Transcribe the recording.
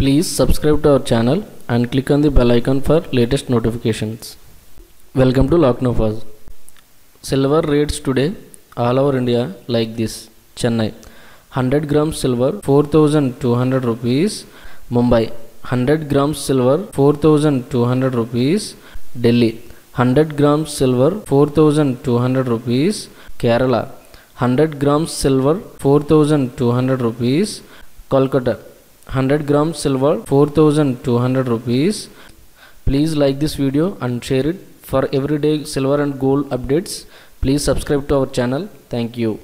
Please subscribe to our channel and click on the bell icon for latest notifications. Welcome to Laacnofas Silver rates today all over India like this. Chennai 100 grams silver 4200 rupees. Mumbai 100 grams silver 4200 rupees. Delhi 100 grams silver 4200 rupees. Kerala 100 grams silver 4200 rupees. Kolkata 100 grams silver 4200 rupees. Please like this video and share it for everyday silver and gold updates. Please subscribe to our channel. Thank you.